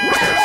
Yeah.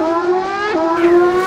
Oh, my God.